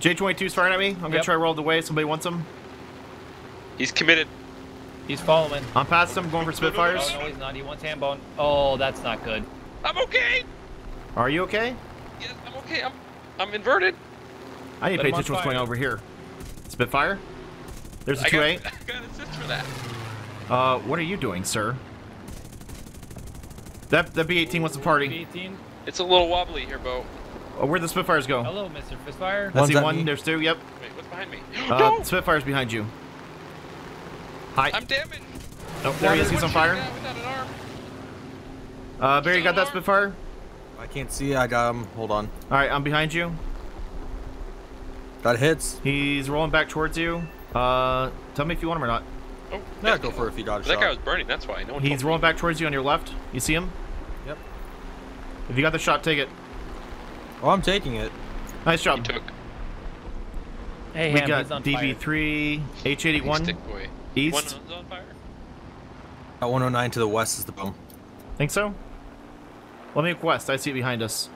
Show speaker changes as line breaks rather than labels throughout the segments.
J22's firing at me. I'm gonna
Yep.
try to roll the way. Somebody wants him.
He's committed.
He's following.
I'm past him. Going for Spitfires.
Oh, no, he's not. He wants Hambone. Oh, that's not good.
I'm okay.
Are you okay?
Yes, I'm okay. I'm I'm inverted.
I need to pay attention to what's going on over here. Spitfire. There's a
got,
2A.
I got assist for that.
Uh, what are you doing, sir? That that B18 wants to party.
B18?
It's a little wobbly here, Bo.
Oh, where'd the Spitfires go?
Hello, Mr. Fistfire.
I
One's
see one.
me.
There's two. Yep.
Wait, what's behind me?
Uh,
no!
Spitfire's behind you. Hi.
I'm damaged.
Oh, there he is. He's on fire.
an arm.
Uh, Barry, you got that Spitfire?
I can't see. I got him. Hold on.
All right, I'm behind you.
Got hits.
He's rolling back towards you. Uh, tell me if you want him or not.
Oh,
Yeah, go for it if you got a
That
shot.
guy was burning. That's why. No one.
He's
told me.
rolling back towards you on your left. You see him?
Yep.
If you got the shot, take it.
Oh, I'm taking it.
Nice
He
job.
took.
Hey,
We
Ham,
got
he's on fire.
DV3, H81. East.
One on fire.
At 109 to the west is the bum.
Think so? Let me west. I see it behind us.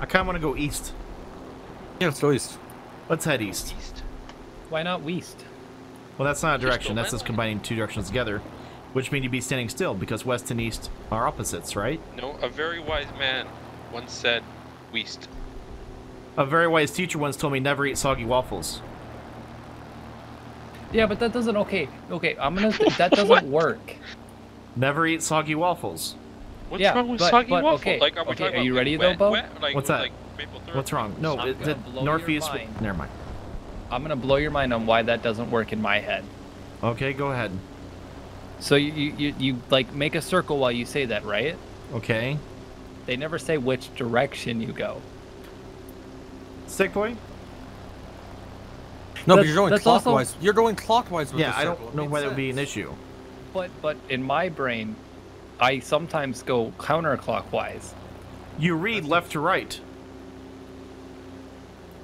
I kind of want to go east.
Yeah, let's go east.
Let's head east.
East.
Why not west?
Well, that's not a direction. That's just combining two directions together, which mean you'd be standing still because west and east are opposites, right?
No, a very wise man once said, "West."
A very wise teacher once told me never eat soggy waffles.
Yeah, but that doesn't. Okay, okay. I'm gonna. That doesn't work.
Never eat soggy waffles.
What's
Yeah,
wrong with
but-
soggy
but,
waffle?
okay,
Like, are
okay, are you ready
like,
though,
wet,
Bo?
wet? Like,
What's that?
Like maple?
What's wrong? No,
I'm
it, the northeast.
mind.
Never mind.
I'm gonna blow your mind on why that doesn't work in my head.
Okay, go ahead.
So you you, you, you like make a circle while you say that, right?
Okay.
They never say which direction you go.
Stick boy?
No, but you're going
that's also-
clockwise. You're going clockwise with
Yeah,
the
I don't know whether it would be an issue.
But but in my brain, I sometimes go counterclockwise.
You read left to right.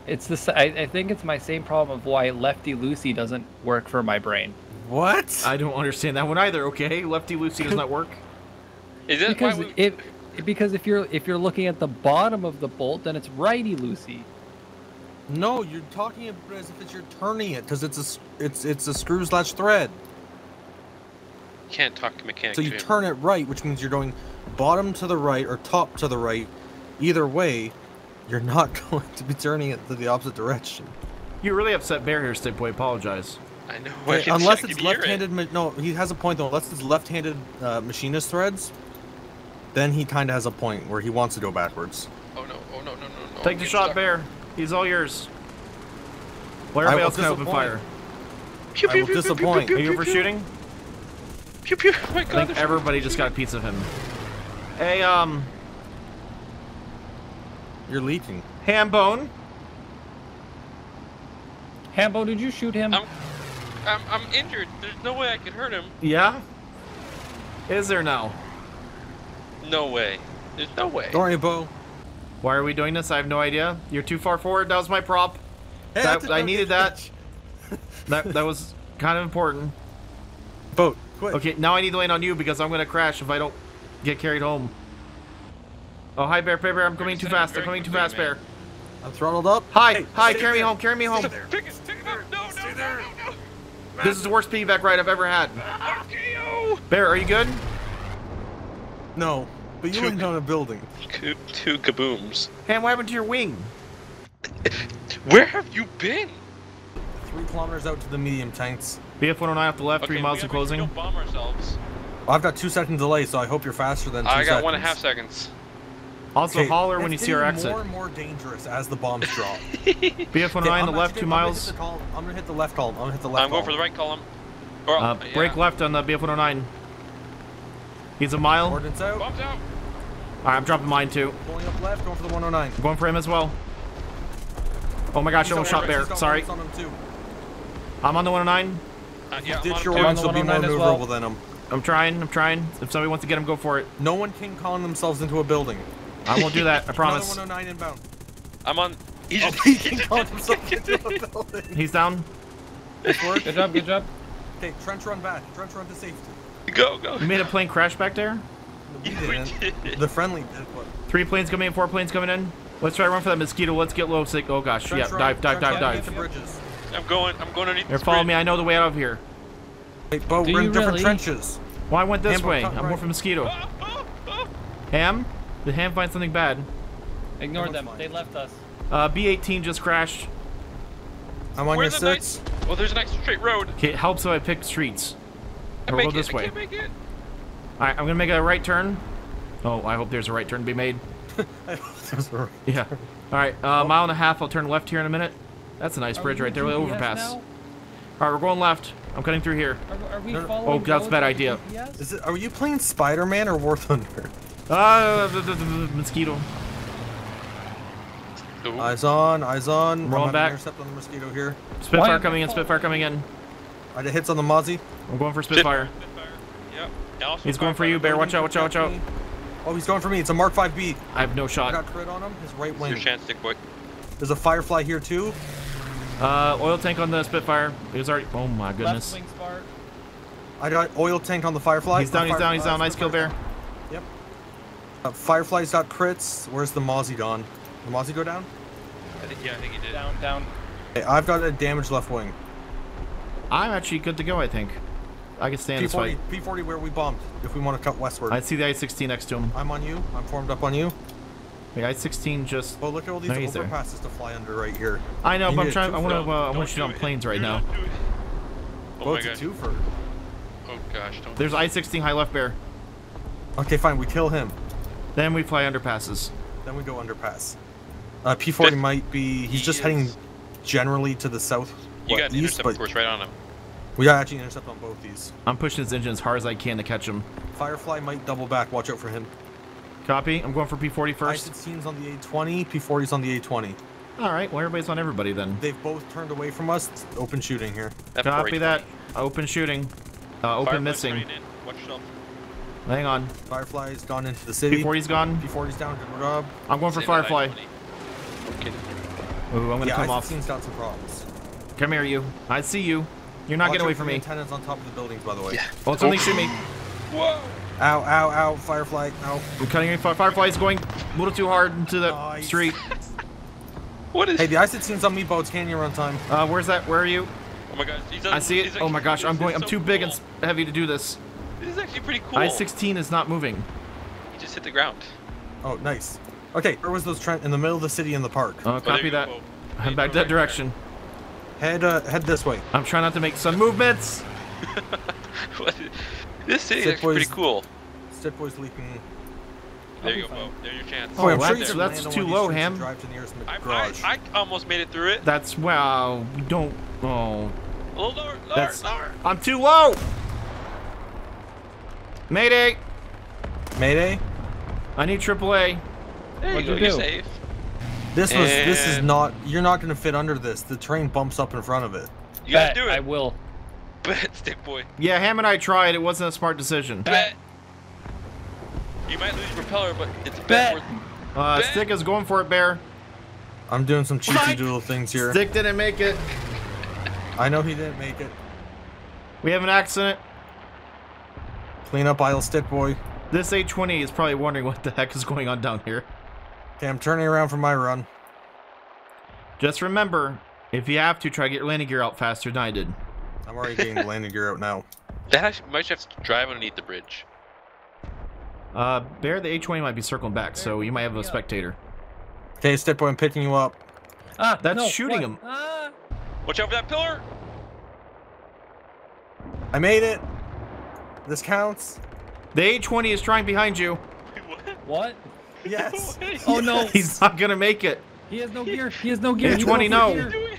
It's this. I, I think it's my same problem of why lefty loosey doesn't work for my brain.
What?
I don't understand that one either. Okay, lefty loosey does not work.
Is that
Because
why we,
if because if you're if you're looking at the bottom of the bolt, then it's righty loosey.
No, you're talking as if it's you're turning it because it's a s- it's it's a screw slash thread.
can't talk to mechanics?
So you
Jim.
turn it right, which means you're going bottom to the right or top to the right. Either way, you're not going to be turning it to the opposite direction.
You really upset Bear here, Stick Boy. Apologize.
I know. I
unless it's
can hear it.
left-handed. ma- No, he has a point though. Unless it's left-handed uh, machinist threads, then he kind of has a point where he wants to go backwards.
Oh no! Oh no! No! No! no!
Take the shot,
stuck.
Bear. He's all yours. Well,
I
everybody
will
else can open fire.
Pew,
I
pew,
will
pew, pew, pew,
disappoint.
pew,
Are you
pew,
over
pew.
shooting?
Pew pew! Oh my God, I
think
there's-
everybody just got a piece of him. Hey, um,
You're leaking.
Hambone.
Hambo, did you shoot him?
I'm, I'm, I'm injured. There's no way I could hurt him.
Yeah. Is there now?
No way. There's no way.
Don't worry, Bo.
Why are we doing this? I have no idea. You're too far forward. That was my prop.
Hey,
That-
did
I needed that. That that was kind of important.
Boat, quick.
Okay, now I need to land on you because I'm gonna crash if I don't get carried home. Oh, hi, Bear, Bear, Bear. I'm coming too fast. I'm coming too fast,
quickly,
Bear.
I'm throttled up.
Hi,
Hey,
hi,
stay
carry me home, carry me home.
Pick pick it up. No, no, no, no, no.
This is the worst piggyback ride I've ever had. Bear, are you good?
No, but you
Two-
landed on a building.
Two, two kabooms.
Ham, what happened to your wing?
Where have you been?
Three kilometers out to the medium tanks.
BF 109 off the left, three miles
we
to
gotta make sure
closing.
we Don't bomb ourselves.
I've got two second delay, so I hope you're faster than two
I got
seconds.
one and a half seconds.
Also,
Okay,
holler when you see our
getting
exit.
more and more dangerous as the bombs drop.
BF
Okay,
109
I'm
the left, two miles.
I'm gonna, hit the column. I'm gonna hit the left column. I'm gonna the left
I'm going for the right column. Or,
Uh,
yeah.
break left on the BF 109. He's a mile. All
Ordnance out.
Bombs out.
right, I'm dropping mine too.
Pulling up left, going for the 109.
I'm going for him as well. Oh my gosh, I
He's
almost shot Bear.
ordnance- he's
Sorry.
on.
I'm on the 109.
Uh, yeah, I'm
Ditch
on
your ones,
on
will
the
be more
109 as well.
maneuverable than him.
I'm trying. I'm trying. If somebody wants to get him, go for it.
No one can con themselves into a building.
I won't do that. I promise.
Another 109 inbound.
I'm on. He's
Oh, he can con himself into a building.
He's down.
Good job. Good job.
Okay, trench run back. Trench run to safety.
Go, go.
We made a plane crash back there.
Yeah, we
didn't. The friendly did, but
Three planes coming in, four planes coming in. Let's try to run for that mosquito. Let's get low. Sick. Oh gosh.
Trench
yeah.
run,
Dive, dive,
trench
dive,
run, the
dive.
bridges.
I'm going. I'm going underneath.
Here,
this
follow
bridge.
me. I know the way out of here.
Hey, Bo,
Do
we're in
you
different
really?
trenches.
Well, I went this
Ham,
way. I'm going
right.
for mosquito.
Ah, ah, ah.
Ham? Did Ham find something bad?
Ignore
Everyone's
them.
fine.
They left us.
Uh, B18 just crashed.
I'm on
Where's
your
the
six.
nice? Well, there's a nice straight road.
Okay, it helps if I pick streets.
I
Or
make
go
it.
this
I
way.
can't make it.
Alright, I'm gonna make a right turn. Oh, I hope there's a right turn to be made. Yeah. Alright, uh, mile and a half. I'll turn left here in a minute. That's a nice
Are
bridge right there.
in
with
GPS
overpass. Alright, we're going left. I'm cutting through here.
Are, are we
No, no.
following
Oh, that's a bad idea.
GPS?
Is it? Are you playing Spider-Man or War Thunder?
Uh, the, the, the, the mosquito.
Ooh.
Eyes on, eyes on.
Rolling
I'm
back.
Intercept on the mosquito here.
Spitfire coming in. Spitfire coming in.
I did hits on the Mozzie.
I'm going for Spitfire.
Spitfire. Yep. And
He's going for you. Bear. Watch out, watch out, watch out.
Oh, he's going for me. It's a Mark 5B.
I have no shot.
I
shot.
got crit on him. His right
It's your
wing.
chance, Stick Boy.
There's a Firefly here too.
Uh, oil tank on the Spitfire. He was already. Oh my
Left
goodness.
wing spark.
I got oil tank on the Firefly.
He's down. He's down. He's down. Nice kill, Bear.
Yep. Uh, Firefly's got crits. Where's the Mozzie gone? The Mozzie go down?
I think. Yeah, I think he did.
Down, down.
Hey, I've got a damaged left wing.
I'm actually good to go. I think. I can stand this
P40,
fight.
P40 where we bombed. If we want to cut westward.
I see the I-16 next to him.
I'm on you. I'm formed up on you.
The I-16 just.
Oh, look at all these
No, he's there.
overpasses to fly under right here.
I know,
You
but I'm trying. I want to. Uh, I want to shoot
do
on planes right
Do
now.
not do it. Oh,
Oh,
my
it's a
gosh.
twofer.
Oh gosh, don't.
There's I-16 high left bear.
Okay, fine. We kill him.
Then we fly underpasses.
Then we go underpass. Uh, P40
Fifth-
might be. He's
he
just heading generally to the south.
You got
what,
an
east,
intercept
but
course right on him.
we got actually intercept on both these.
I'm pushing his engine as hard as I can to catch him.
Firefly might double back. Watch out for him.
Copy. I'm going for P40 first.
I-16's on the A20. P40's on the A20.
All right. Well, everybody's on everybody then.
They've both turned away from us. It's open shooting here.
F4
Copy that. Open shooting. Uh, open
Firefly's
missing.
Watch.
Hang on.
Firefly's gone into the city.
P40's gone.
P40's down. Good job.
I'm going for
Save
Firefly.
Okay.
Ooh, I'm gonna
yeah,
come off.
I-16's got some problems.
Come here, you. I see you. You're not
Watch
getting away
for
from
the
me.
Antennas on top of the buildings, by the way.
Yeah.
Oh, it's only shoot me.
Whoa!
Ow, ow, ow. Firefly. Ow.
I'm cutting. Fi- Firefly's going a little too hard into the
Nice.
street.
What is?
Hey, the I-16's on me, boats. Can you run time?
Uh, where's that? Where are you?
oh my gosh, on,
I see it. Oh my gosh, I'm going. I'm
so
too big and
cool.
s- heavy to do this.
This is actually pretty cool.
I-16 is not moving.
He just hit the ground.
Oh, nice. Okay, where was those trent in the middle of the city in the park?
Uh,
Oh, there
copy that.
go, Bo.
Head back that
direction. there.
Direction.
Head, uh, head this way.
I'm trying not to make some movements.
What? this city is
Sit
actually pretty cool.
Stick boys leaping.
There
I'll
you
be
go, Bo. There's your chance.
Oh,
I'm
that's-
sure you
that's too
one of these
low, Ham.
Drive to the nearest
I, I,
garage.
I almost made it through it.
That's wow. We don't. Oh,
A little lower, lower,
That's-
lower.
I'm too low. Mayday.
Mayday.
I need AAA.
There
What'd
you go,
you
you're safe.
This was. This is not. You're not gonna fit under this. The train bumps up in front of it.
You gotta
Bet,
do it.
I will.
Bet, stick boy.
Yeah, Ham and I tried. It wasn't a smart decision.
Bet. You might lose your propeller, but it's a bet.
Bet.
worth
Uh,
Bet.
Stick is going for it, Bear.
I'm doing some cheesy
Mike!
doodle things here.
Stick didn't make it.
I know he didn't make it.
We have an accident.
Clean up aisle, stick boy.
This A20 is probably wondering what the heck is going on down here.
Okay, I'm turning around for my run.
Just remember, if you have to, try to get your landing gear out faster than I did.
I'm already getting the landing gear out now.
That actually might have to drive underneath the bridge.
Uh, Bear, the A20 might be circling back, so you might have a spectator.
Okay, stick boy, I'm picking you up.
Ah,
That's
no,
shooting
what?
him.
Ah.
Watch out for that pillar.
I made it. This counts.
The A20 is trying behind you.
What?
What?
Yes.
Oh no,
He's not gonna make it.
he has no gear. He has no gear.
Hey,
He's
20, no.
here.
Doing it.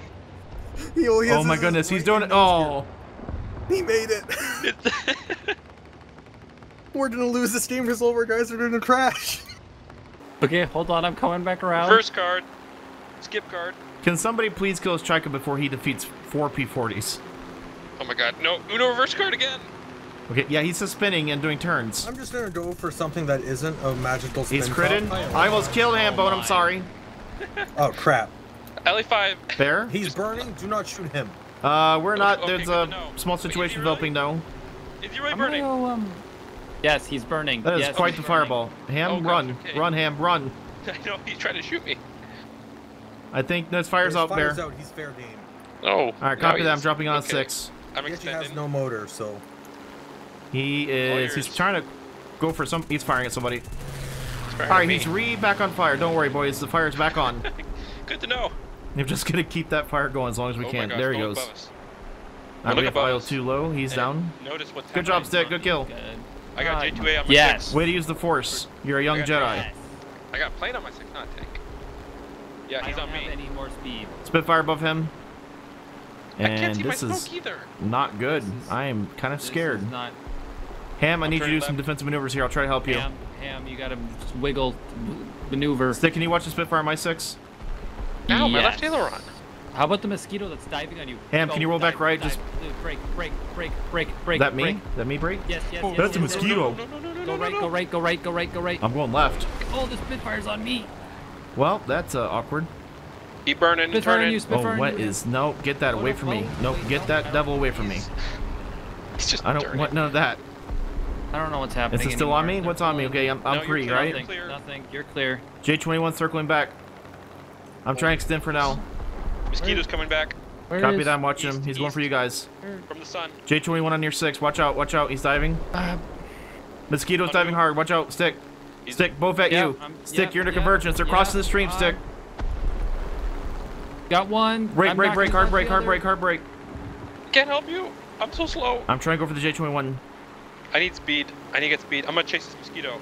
He only has
Oh my goodness, he's doing it. Oh.
He made it. We're gonna lose this game because all of our guys are gonna crash.
Okay, hold on. I'm coming back around.
First card. Skip card.
can somebody please kill Striker before he defeats four P40s?
Oh my god. No. Uno reverse card again.
Okay, yeah, he's just spinning and doing turns.
I'm just gonna go for something that isn't a magical spin.
He's
top.
critted. I almost killed Hambone, I'm sorry.
Oh crap.
Alley 5.
Bear?
He's burning. Do not shoot him.
Uh, we're not.
Okay,
There's a
to
small situation
is he
developing though.
Is he really
I'm gonna
burning?
go, um... Yes, he's burning.
That is
yes,
quite the
burning.
fireball. Ham,
Oh,
run.
okay.
Run, Ham, run.
I know he's trying to shoot me.
I think there's fires
There's
out
fires
there.
out. He's fair game.
Oh.
All right,
now
copy that. I'm dropping on
okay.
six.
I'm
He has no motor, so
He is. He's trying to go for some. He's firing at somebody. All right, he's re back on fire. Don't worry, boys. The fire's back on.
Good to know.
I'm just gonna keep that fire going as long as we
oh
can.
Gosh,
there he goes.
above us.
All right, we
Look
have
above
oil too low. He's
And
down.
Notice what's
Good job, Stick. Good kill.
Good.
I got
Uh,
J2A on my
Yes.
six.
Way to use the force. You're a young
I
Jedi.
Yes.
I got a plane on my six, not tank. Yeah,
I
he's
don't
on me.
have any more speed.
Spitfire above him.
I can't
And
see my
this is
either.
not good. I am kind of
This
scared.
is not
Ham, I
I'm
need you to
turning
do some defensive maneuvers here. I'll try to help you.
Ham, Ham, you gotta wiggle, maneuver.
Stick, can you watch the Spitfire on my six?
Ow, my left
Yes.
aileron.
How about the mosquito that's diving on you?
Ham,
Go,
can you roll back right?
dive,
Just-
break, break, break, break, break.
that me?
break.
That me break?
Yes, yes, yes.
That's a
yes, yes.
mosquito.
No, no, no, no,
Go right,
no.
go right, go right, go right, go right.
I'm going left.
Oh, the Spitfire's on me.
Well, that's uh, awkward.
Keep burning,
Spitfire on
turning.
you, Spitfire
Oh,
on
what
you.
is? No, get that
Oh,
away
no,
from me.
oh,
No,
wait,
get
no,
that devil away from me.
He's, he's just
I don't
dirty.
want none of that.
I don't know what's happening.
Is it still on me?
anymore.
What's on me? Okay, I'm, I'm
No,
free,
clear.
right?
Nothing,
Clear.
nothing. You're clear.
J21 circling back. I'm trying to extend for now.
Mosquitoes coming back
Where
Copy that. I'm watching him.
East,
He's going for you guys.
from the sun.
J21 on your six. Watch out. Watch out. He's diving.
Uh,
Mosquito's
On
diving hard. Watch out. Stick.
He's-
Stick. Both at
Yeah,
you.
I'm-
Stick.
yeah,
you're into
yeah,
convergence. They're
yeah,
crossing the stream.
uh,
Stick.
got one.
Break.
I'm
Break. Break. Hard break. Hard break. Hard break.
Can't help you. I'm so slow.
I'm trying to go for the J21.
I need speed. I need to get speed. I'm gonna chase this mosquito.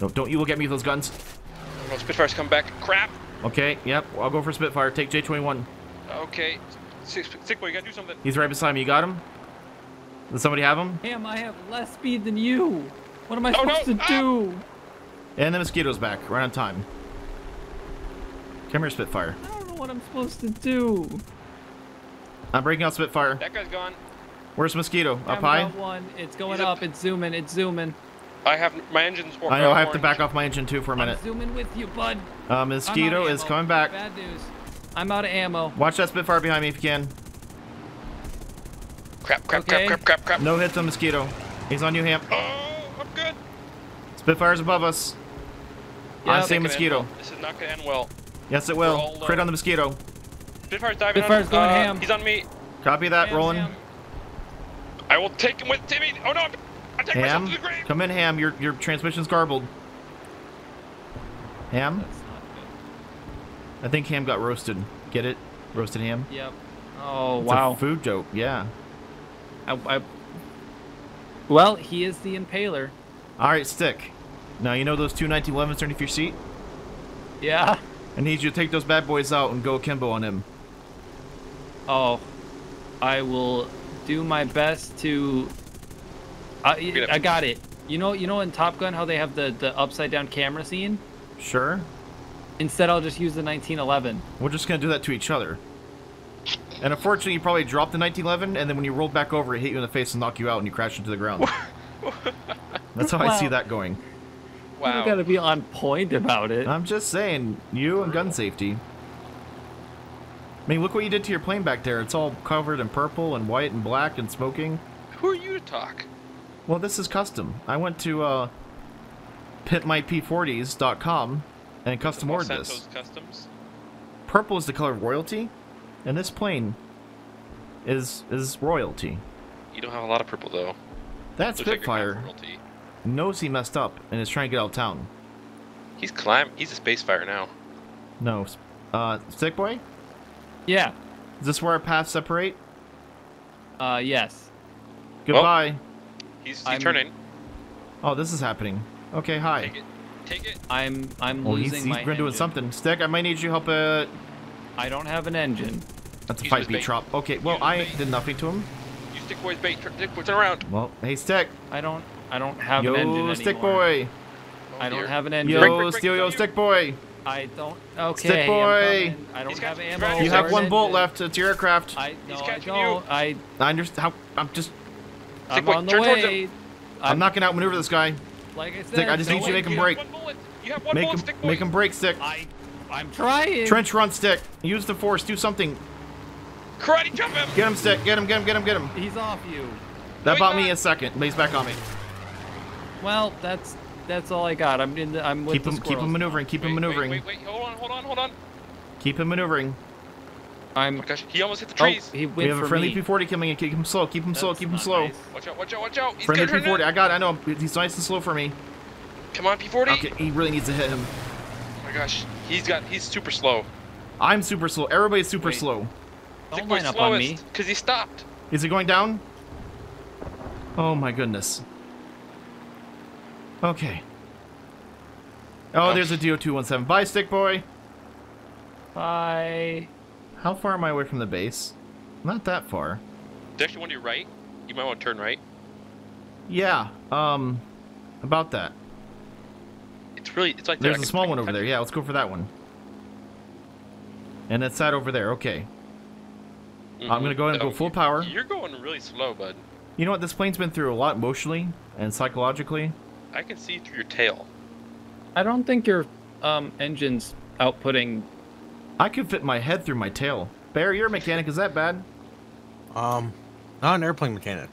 No, don't you look at me with those guns.
Oh, Spitfire's come back. Crap.
Okay. Yep. I'll go for Spitfire. Take J21.
Okay. Sick, sick boy, you gotta do something.
He's right beside me. You got him? Does somebody have him?
Ham, I have less speed than you. What am I
Oh, no.
supposed to
Ah!
do?
And the mosquito's back. Right on time. Come here, Spitfire.
I don't know what I'm supposed to do.
I'm breaking out Spitfire.
That guy's gone.
Where's Mosquito? Up
Ham
high?
got one. It's going
up-
up. It's zooming. It's zooming.
I have my engines. Or,
I know.
uh,
I have to back off my engine too for a minute.
I'm zooming with you, bud.
Uh, Mosquito is coming back.
Bad news. I'm out of ammo.
Watch that Spitfire behind me if you can.
Crap, crap,
Okay.
crap, crap, crap, crap.
No hits on Mosquito. He's on you, Hamp.
Oh, I'm good.
Spitfire's above us. I
Yep.
say
Not
Mosquito.
well. This is not gonna end well.
Yes, it will.
all
Crit on the Mosquito.
Spitfire's diving
Spitfire's
on.
going
uh,
ham.
He's on me.
Copy that,
Ham,
rolling.
ham.
I will take him with Timmy. Oh no, I'm, I'm taking
Ham,
myself to the grave.
come in, Ham. Your your transmission's garbled. Ham,
That's not good.
I think Ham got roasted. Get it? Roasted ham.
Yep. Oh
It's
wow.
a food joke. Yeah.
I, I, well, he is the impaler.
All right, stick. Now you know those two 1911s underneath your seat.
Yeah.
I need you to take those bad boys out and go akimbo on him.
Oh, I will do my best to. I, I got it. You know, you know in Top Gun how they have the the upside down camera scene.
Sure.
Instead, I'll just use the 1911.
We're just gonna do that to each other. And unfortunately, you probably dropped the 1911, and then when you rolled back over, it hit you in the face and knocked you out, and you crashed into the ground. That's how I see that going.
Wow.
You gotta be on point about it.
I'm just saying, you and gun safety. I mean, look what you did to your plane back there. It's all covered in purple and white and black and smoking.
Who are you to talk?
Well, this is custom. I went to uh, pitmyp40s.com and custom ordered this.
Customs.
Purple is the color of royalty, and this plane is is royalty.
You don't have a lot of purple though.
That
Looks like
Spitfire knows he messed up and is trying to get out of town.
He's climb. He's a space fire now.
No, uh, Stick Boy,
Yeah.
is this where our paths separate?
Uh, yes.
Goodbye.
He's, he's
I'm-
turning.
Oh, this is happening. Okay, hi.
Take it. Take it.
I'm I'm
Well, he's,
losing
he's
my
been doing
engine.
something. Stick, I might need you help. Uh,
I don't have an engine.
that's a
Use
fight
his
beat
bait.
trop. Okay, well
Use
I
bait.
did nothing to him.
You stick boys bait. Turn, stick boys, turn around.
Well, hey Stick.
I don't I don't have an engine
Yo,
anymore.
Stick Boy.
Oh,
I don't
dear.
have an engine.
Yo,
Break, break, break,
Steal Yo. Stick Boy.
I don't. Okay.
Stick boy.
I don't
He's
have ammo.
dragons
You have one
or
bolt left. It's your aircraft.
I no,
He's
I
catching
don't.
you.
I
I understand how. I'm just.
I'm
boy,
on the
turn towards
way.
I'm not gonna outmaneuver this guy.
Like I said,
Stick, I just
don't
need you to make him
You
break.
one bullet. You have one
Make
bullet.
him,
Stick
make him break. Stick.
I I'm trying.
Trench run. Stick. Use the force. Do something.
Karate jump him.
Get him. Stick. Get him. Get him. Get him. Get him.
He's off you.
That
he's
bought me
uh,
a second, but he's back on me.
Well, that's that's all I got. I'm in. The, I'm with
Keep
the
him. Keep him maneuvering. Keep
wait,
him maneuvering.
Wait, wait, wait. Hold on, hold on, hold on.
Keep him maneuvering.
Oh
I'm.
my gosh, he almost hit the
Oh,
trees.
he went
We have
for
a friendly
me.
P40 coming in. Keep him slow. Keep him slow. Keep him slow.
nice.
Watch out, watch out, watch out. He's
Friendly
gonna turn
P40.
it.
I got. it, I know. He's nice and slow for me.
Come on, P40.
Okay, he really needs to hit him.
Oh my gosh, he's got. He's super slow.
I'm super slow. Everybody's super
Wait.
slow.
Don't line up on me.
because he stopped.
Is it going down? Oh my goodness. Okay. Oh, there's a DO217. Bye, stick boy.
Bye.
How far am I away from the base? Not that far.
There's actually one to your right. You might want to turn right.
Yeah. Um, about that.
It's really. It's like.
There's
I
a
can-
small one over there. Yeah, let's go for that one. And it's that over there. Okay. I'm gonna go ahead and go full power.
You're going really slow, bud.
You know what? This plane's been through a lot emotionally and psychologically.
I can see through your tail.
I don't think your um engine's outputting.
I could fit my head through my tail. Bear, you're a mechanic. Is that bad?
Um, not an airplane mechanic,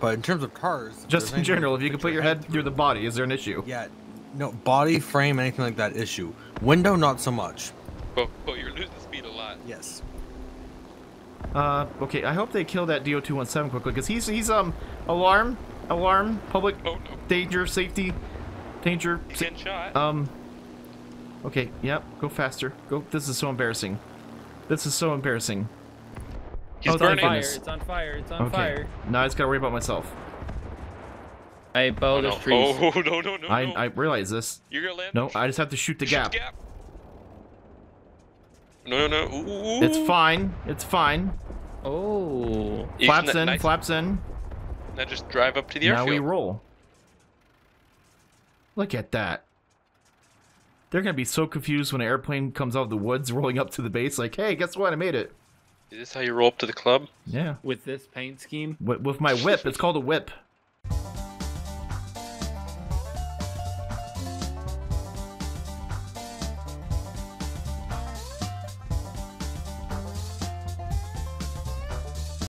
but in terms of cars,
Just in general, if you could put your head through the body, is there an issue?
Yeah, no body frame, anything like that issue. Window, not so much.
But, but you're losing speed a lot.
Yes.
Uh, okay. I hope they kill that DO217 quickly, because he's he's um alarm, alarm, public
Oh no.
danger, safety, danger.
He's
sa-
shot.
Um. Okay. Yep. Go faster. Go. This is so embarrassing. This is so embarrassing.
He's
oh,
It's on
burning.
fire. It's on fire. It's on
Okay.
fire.
Now I just gotta worry about myself.
Hey, Bo,
Oh,
there's
no.
trees.
Oh no no no
I
no.
I realize this.
You're gonna land.
No, I just have to shoot the
Shoot
gap.
No no no. Ooh.
It's fine. It's fine.
Oh.
Flaps in.
nice?
Flaps in.
Now just drive up to the
Now
airfield.
we roll. Look at that. They're gonna be so confused when an airplane comes out of the woods rolling up to the base. Like, hey, guess what? I made it.
Is this how you roll up to the club?
Yeah.
With this paint scheme.
With, with my whip. It's called a whip.